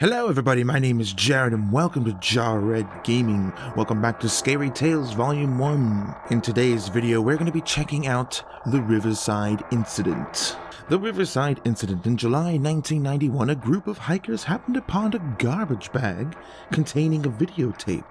Hello everybody, my name is Jared and welcome to Jar Red Gaming. Welcome back to Scary Tales Volume 1. In today's video, we're going to be checking out the Riverside Incident. The Riverside Incident in July 1991, a group of hikers happened upon a garbage bag containing a videotape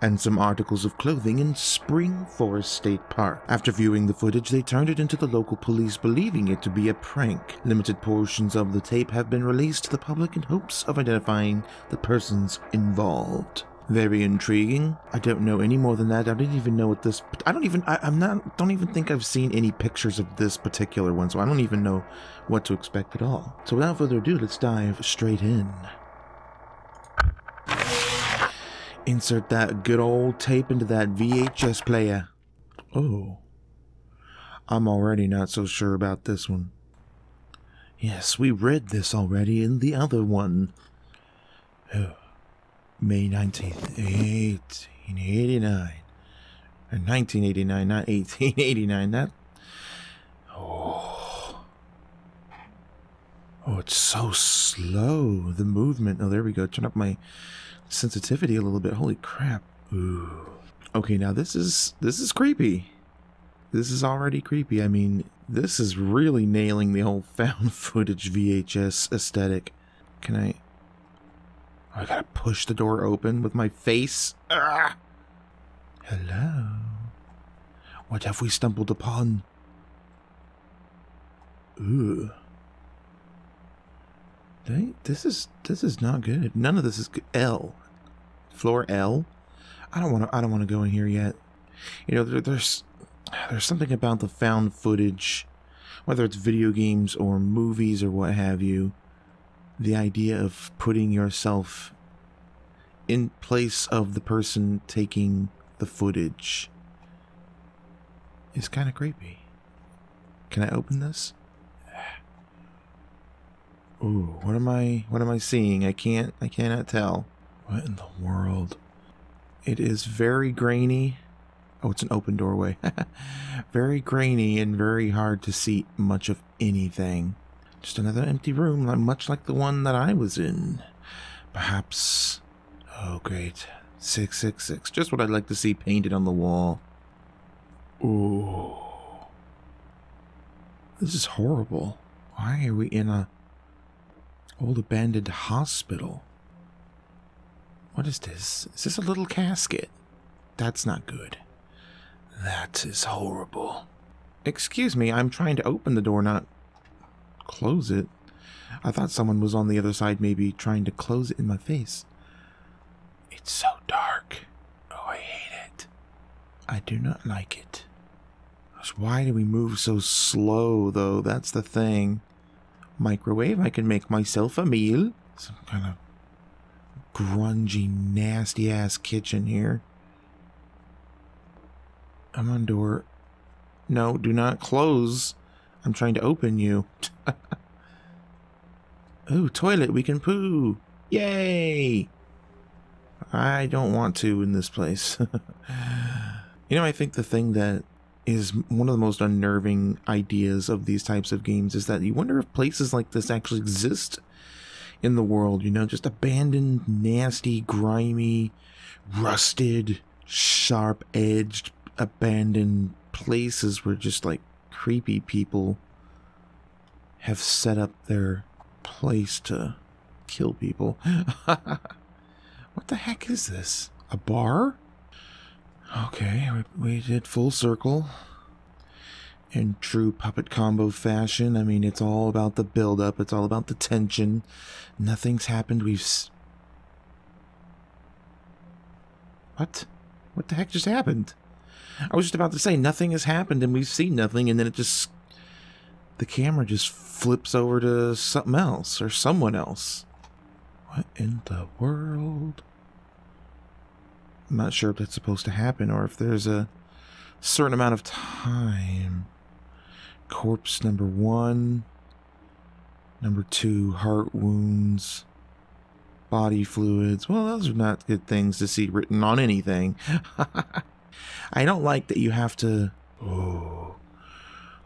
and some articles of clothing in Spring Forest State Park. After viewing the footage, they turned it into the local police, believing it to be a prank. Limited portions of the tape have been released to the public in hopes of identifying the persons involved. Very intriguing. I don't know any more than that. I don't even know what this. I don't even. I, I'm not. Don't even think I've seen any pictures of this particular one, so I don't even know what to expect at all. So without further ado, let's dive straight in. Insert that good old tape into that VHS player. Oh. I'm already not so sure about this one. Yes, we read this already in the other one. May 19th, 1889. Or uh, 1989, not 1889. That. Oh. Oh, it's so slow. The movement. Oh, there we go. Turn up my sensitivity a little bit. Holy crap. Ooh. Okay, now this is this is creepy. This is already creepy. I mean, this is really nailing the whole found footage VHS aesthetic. Can I I gotta push the door open with my face. Ah! Hello. What have we stumbled upon? Ooh. They, this is this is not good. None of this is good. L, floor L. I don't want to. I don't want to go in here yet. You know, there, there's there's something about the found footage, whether it's video games or movies or what have you. The idea of putting yourself in place of the person taking the footage is kind of creepy. Can I open this? Ooh, what am I what am I seeing? I can't I cannot tell. What in the world? It is very grainy. Oh, it's an open doorway. very grainy and very hard to see much of anything. Just another empty room, much like the one that I was in. Perhaps. Oh, great. 666. Just what I'd like to see painted on the wall. Ooh. This is horrible. Why are we in a Old abandoned hospital. What is this? Is this a little casket? That's not good. That is horrible. Excuse me, I'm trying to open the door, not close it. I thought someone was on the other side, maybe trying to close it in my face. It's so dark. Oh, I hate it. I do not like it. Why do we move so slow, though? That's the thing microwave. I can make myself a meal. Some kind of grungy, nasty ass kitchen here. I'm on door. No, do not close. I'm trying to open you. oh, toilet. We can poo. Yay! I don't want to in this place. you know, I think the thing that is one of the most unnerving ideas of these types of games is that you wonder if places like this actually exist in the world, you know, just abandoned, nasty, grimy, rusted, sharp edged, abandoned places where just like creepy people have set up their place to kill people. what the heck is this? A bar? Okay, we, we did full circle. In true puppet combo fashion, I mean, it's all about the build up, it's all about the tension. Nothing's happened. We've. What? What the heck just happened? I was just about to say nothing has happened and we've seen nothing, and then it just. The camera just flips over to something else or someone else. What in the world? I'm not sure if that's supposed to happen or if there's a certain amount of time. Corpse number one. Number two, heart wounds. Body fluids. Well, those are not good things to see written on anything. I don't like that you have to. Oh.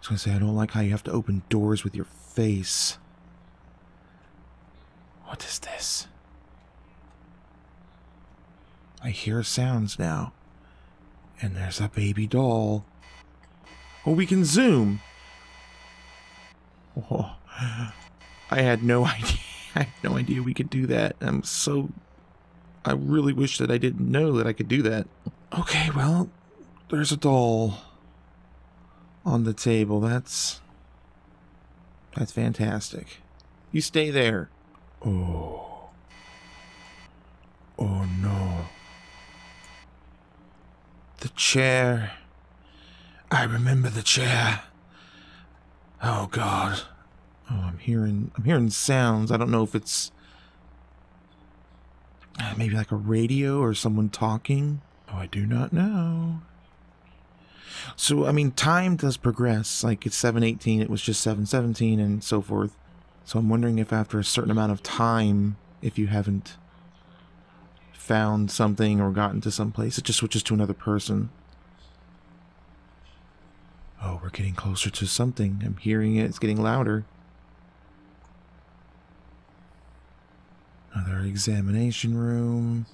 I was to say, I don't like how you have to open doors with your face. What is this? I hear sounds now. And there's a baby doll. Oh, we can zoom. Oh, I had no idea. I had no idea we could do that. I'm so. I really wish that I didn't know that I could do that. Okay, well, there's a doll on the table. That's. That's fantastic. You stay there. Oh. Oh no. The chair. I remember the chair. Oh god. Oh, I'm hearing I'm hearing sounds. I don't know if it's uh, maybe like a radio or someone talking. Oh, I do not know. So, I mean, time does progress. Like, it's 718, it was just 717, and so forth. So I'm wondering if after a certain amount of time, if you haven't found something or gotten to some place, it just switches to another person. Oh, we're getting closer to something. I'm hearing it. It's getting louder. Another examination room.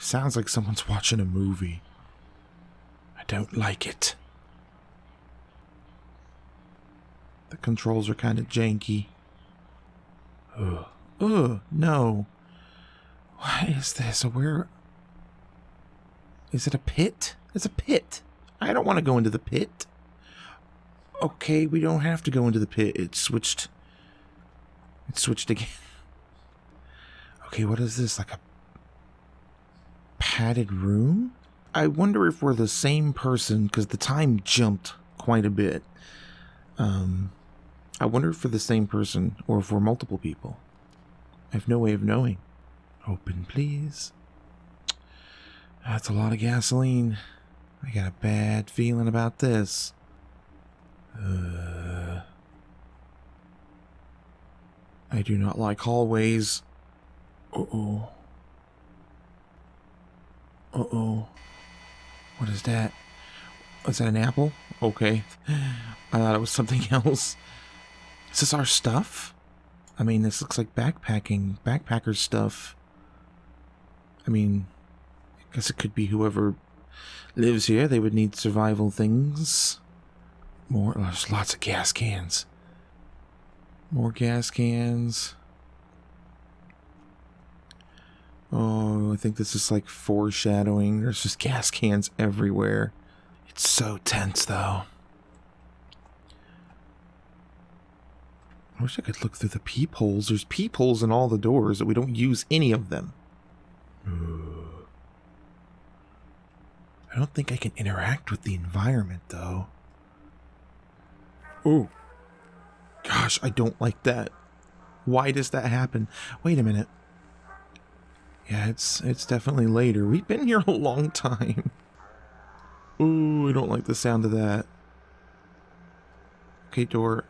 Sounds like someone's watching a movie. I don't like it. The controls are kind of janky. Ugh. Ugh, no. Why is this? Where? Is it a pit? It's a pit. I don't want to go into the pit. Okay, we don't have to go into the pit. It switched. It switched again. Okay, what is this? Like a padded room? I wonder if we're the same person because the time jumped quite a bit. Um, I wonder if we're the same person or if we're multiple people. I have no way of knowing. Open, please. That's a lot of gasoline. I got a bad feeling about this. Uh, I do not like hallways. Uh oh. Uh oh. What is that? Is that an apple? Okay. I thought it was something else. Is this our stuff? I mean, this looks like backpacking, backpacker stuff. I mean, I guess it could be whoever lives here. They would need survival things. More, there's lots of gas cans. More gas cans. Oh, I think this is like foreshadowing. There's just gas cans everywhere. It's so tense, though. I wish I could look through the peepholes. There's peepholes in all the doors that we don't use any of them. I don't think I can interact with the environment, though. Oh. Gosh, I don't like that. Why does that happen? Wait a minute. Yeah, it's it's definitely later. We've been here a long time. Ooh, I don't like the sound of that. Okay, door.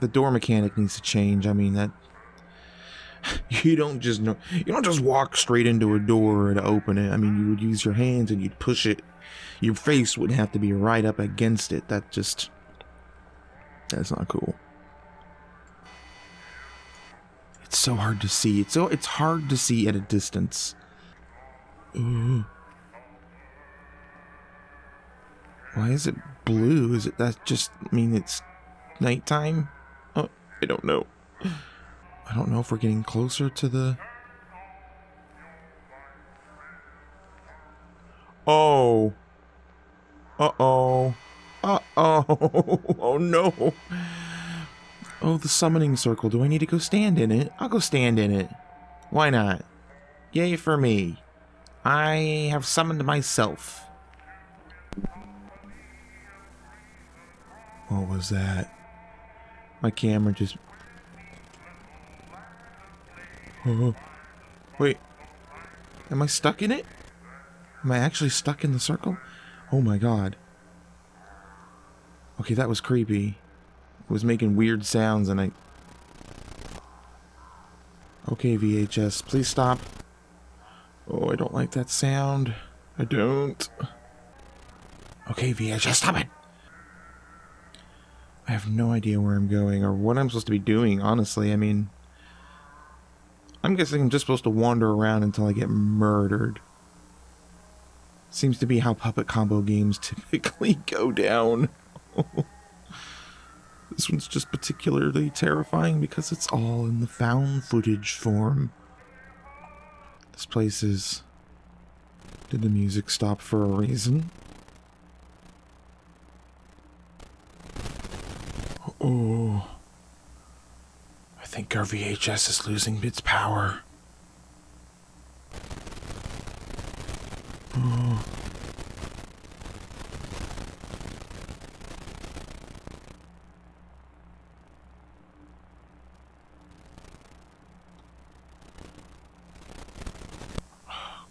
The door mechanic needs to change. I mean that you don't just know you don't just walk straight into a door to open it. I mean you would use your hands and you'd push it. Your face wouldn't have to be right up against it. That just that's not cool. It's so hard to see. It's so it's hard to see at a distance. Ooh. Why is it blue? Is it that just mean it's nighttime? Oh, I don't know. I don't know if we're getting closer to the Oh. Uh-oh. Uh-oh. Oh no. Oh, the summoning circle. Do I need to go stand in it? I'll go stand in it. Why not? Yay for me. I have summoned myself. What was that? My camera just... Oh, wait. Am I stuck in it? Am I actually stuck in the circle? Oh my god. Okay, that was creepy was making weird sounds and I... Okay, VHS, please stop. Oh, I don't like that sound. I don't. Okay, VHS, stop it! I have no idea where I'm going or what I'm supposed to be doing, honestly. I mean... I'm guessing I'm just supposed to wander around until I get murdered. Seems to be how puppet combo games typically go down. this one's just particularly terrifying because it's all in the found footage form. This place is... Did the music stop for a reason? Oh. I think our VHS is losing its power. Oh.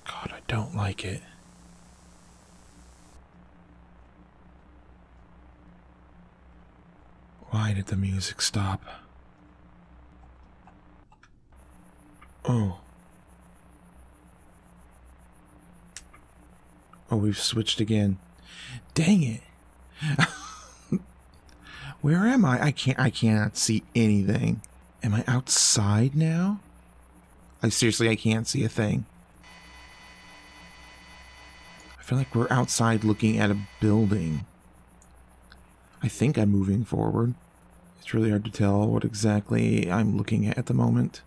God, I don't like it. Why did the music stop? Oh. Oh, we've switched again. Dang it. Where am I? I can't I cannot see anything. Am I outside now? I seriously I can't see a thing. I feel like we're outside looking at a building. I think I'm moving forward. It's really hard to tell what exactly I'm looking at at the moment.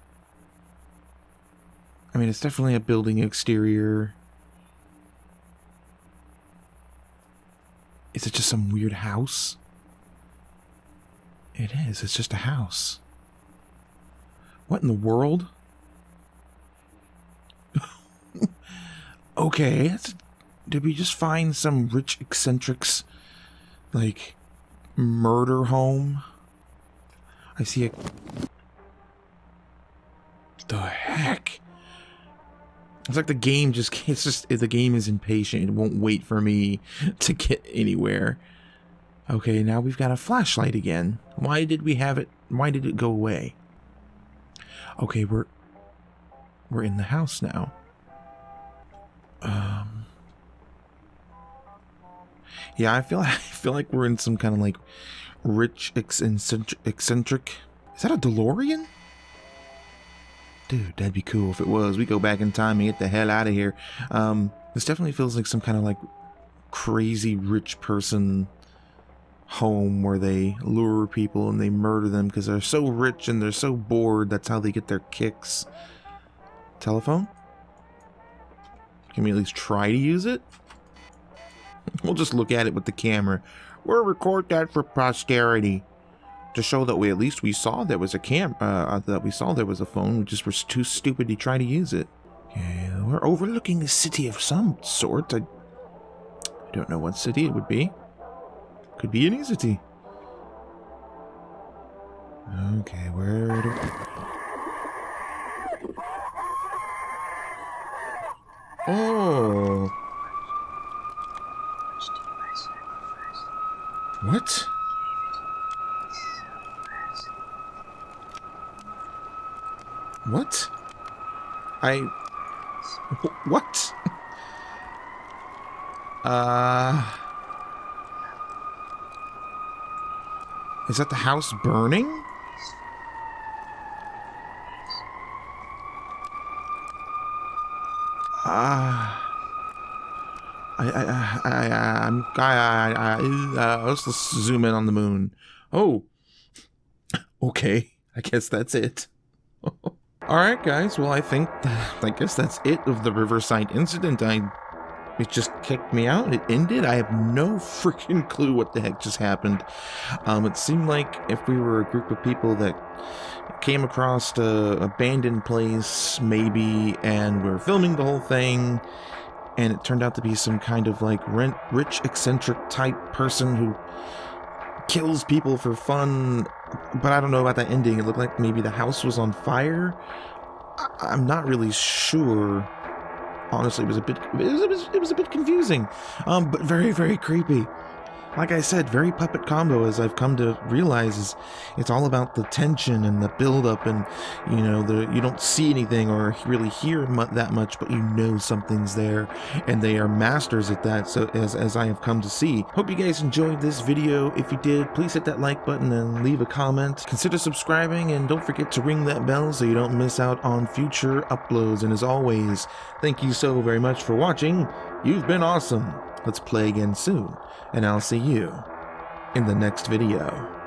I mean, it's definitely a building exterior. Is it just some weird house? It is. It's just a house. What in the world? okay. Did we just find some rich eccentrics, like, murder home? I see a... The heck? It's like the game just, it's just, the game is impatient. It won't wait for me to get anywhere. Okay, now we've got a flashlight again. Why did we have it, why did it go away? Okay, we're, we're in the house now. Um, yeah, I feel, I feel like we're in some kind of like rich eccentric, eccentric. Is that a DeLorean? Dude, that'd be cool if it was. We go back in time and get the hell out of here. Um, this definitely feels like some kind of like crazy rich person home where they lure people and they murder them because they're so rich and they're so bored. That's how they get their kicks. Telephone? Can we at least try to use it? We'll just look at it with the camera. We'll record that for posterity to show that we at least we saw there was a cam uh, uh, that we saw there was a phone. We just were too stupid to try to use it. Yeah we're overlooking a city of some sort. I, don't know what city it would be. Could be any city. Okay where do oh what What? I... What? Uh... Is that the house burning? Ah... Uh, I, I, I, I, I'm, I, I, I, uh, let's, let's zoom in on the moon. Oh, okay. I guess that's it. Alright guys, well I think, I guess that's it of the Riverside incident. I, it just kicked me out, it ended, I have no freaking clue what the heck just happened. Um, it seemed like if we were a group of people that came across a abandoned place, maybe, and we are filming the whole thing, and it turned out to be some kind of like rent, rich, eccentric type person who kills people for fun, but I don't know about that ending. It looked like maybe the house was on fire. I, am not really sure. Honestly, it was a bit it was, it was, it was a bit confusing, um, but very very creepy. Like I said, very puppet combo as I've come to realize is it's all about the tension and the build up and you know the you don't see anything or really hear mu- that much but you know something's there and they are masters at that so as, as I have come to see. Hope you guys enjoyed this video. If you did, please hit that like button and leave a comment. Consider subscribing and don't forget to ring that bell so you don't miss out on future uploads and as always, thank you so very much for watching. You've been awesome. Let's play again soon, and I'll see you in the next video.